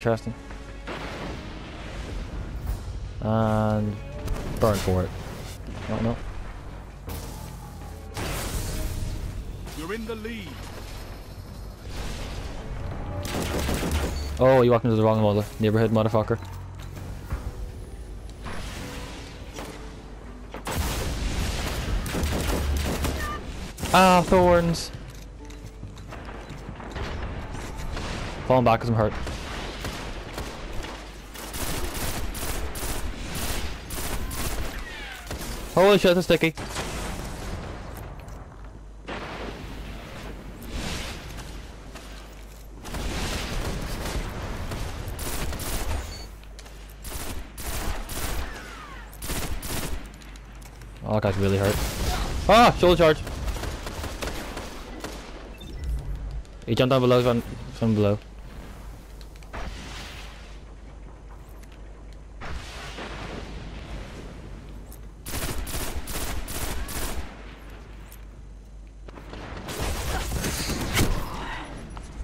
Interesting. And burn for it. Oh no. You're in the lead. Oh, you walked into the wrong mother. Neighborhood motherfucker. Ah, thorns. Falling back because I'm hurt. Holy shit, that's sticky. Oh, that guy's really hurt. Ah, shoulder charge. He jumped down below, from, from below.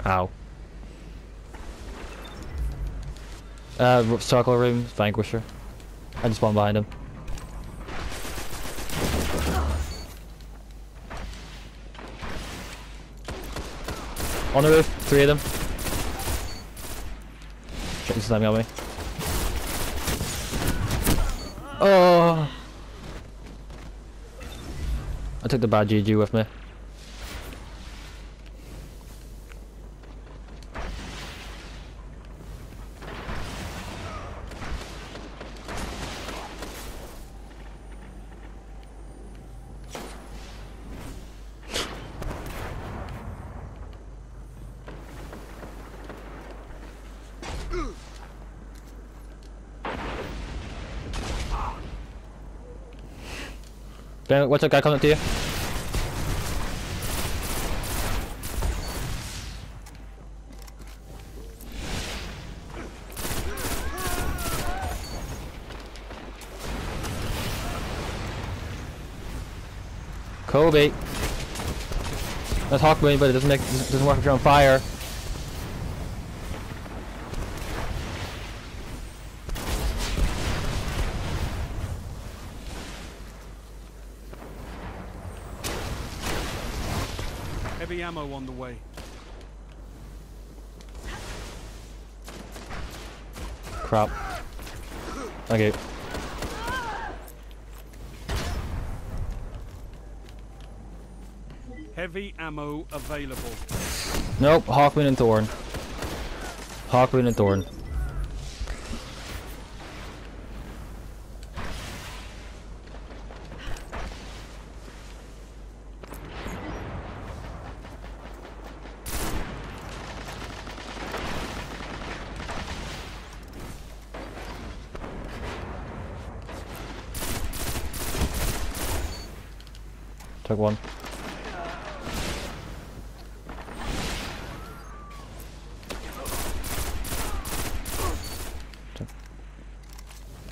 Ow. Uh, circle room, Vanquisher. I just spawned behind him. On the roof, three of them. Trying to slam on me. Oh! I took the Bad Juju with me. Ben, what's that guy coming up to you? Kobe. That's Hawkmoon, but it doesn't make doesn't work if you're on fire. Heavy ammo on the way. Crap. Okay. Heavy ammo available. Nope, Hawkmoon and Thorn. Hawkmoon and Thorn. One.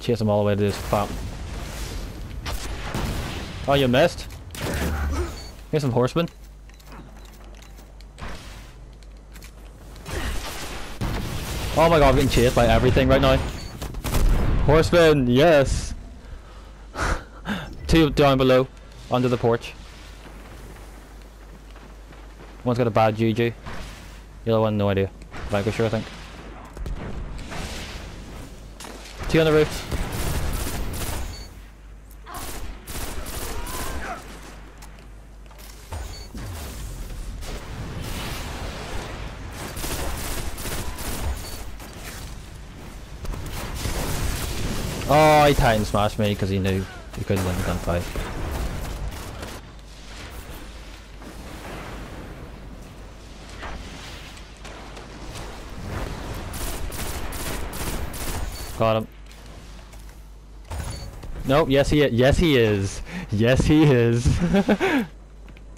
Chase them all the way to this spot. Oh, you missed? Here's some horsemen. Oh my god, I'm getting chased by everything right now. Horsemen, yes! Two down below, under the porch. One's got a Bad Juju. The other one, no idea. Vanquisher, I think. Two on the roof. Oh, he Titan smashed me because he knew he couldn't win the gunfight. Got him. Nope, yes he is. Yes he is. Yes he is.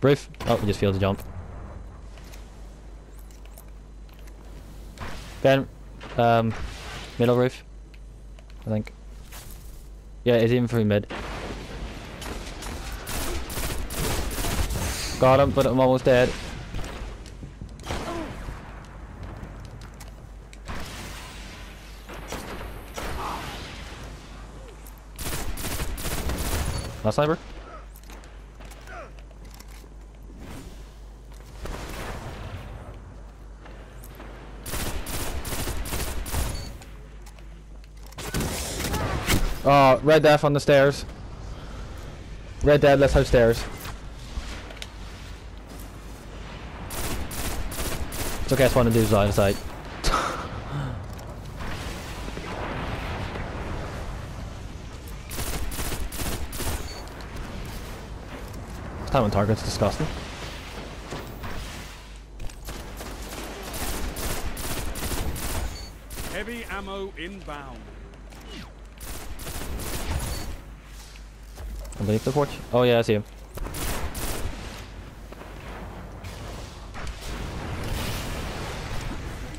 Roof. Oh, he just failed to jump. Ben, um, middle roof. I think. Yeah, he's even through mid. Got him, but I'm almost dead. Last sniper? Oh, uh, red death on the stairs. Red dead, let's have stairs. It's okay, I just want to do line of Time on target's disgusting. Heavy ammo inbound. Underneath the porch? Oh yeah, I see him.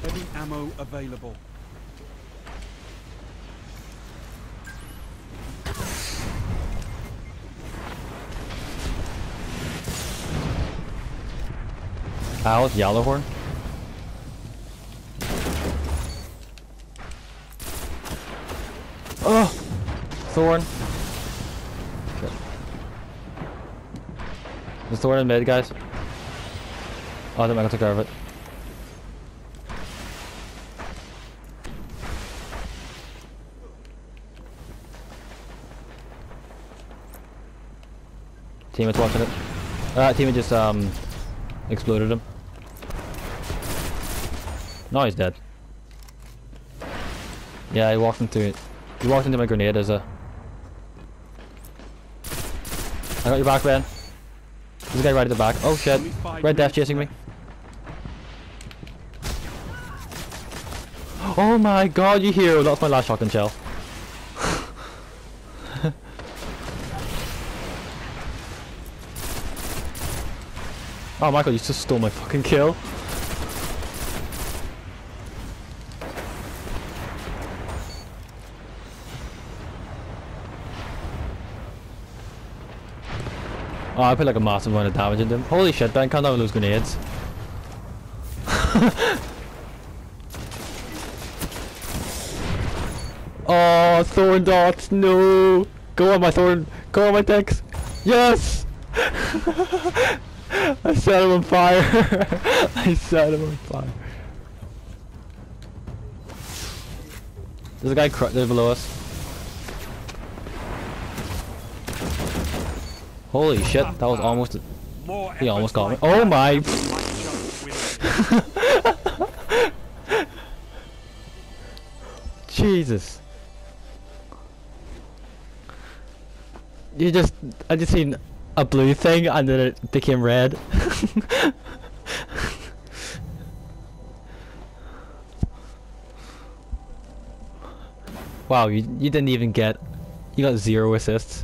Heavy ammo available. Owl, Yellowhorn. Oh! Thorn. Shit. Thorn in mid, guys. Oh, I think can take care of it. Teammate's watching it. Uh, teammate just, um, exploded him. No, he's dead. Yeah, he walked into it. He walked into my grenade as a. I got your back, Ben. There's a guy right at the back. Oh shit! Red Death chasing me. Oh my god, you hero! That's my last shotgun shell. oh Michael, you just stole my fucking kill. Oh, I put like a massive amount of damage into him. Holy shit, Ben, calm down with those grenades. oh, thorn dots, no! Go on my thorn, go on my decks! Yes! I set him on fire! I set him on fire. There's a guy cr there below us. Holy shit, that was almost... He almost got me. Oh my-. Jesus. You just, I just seen a blue thing and then it became red. wow, you, you didn't even get, you got zero assists.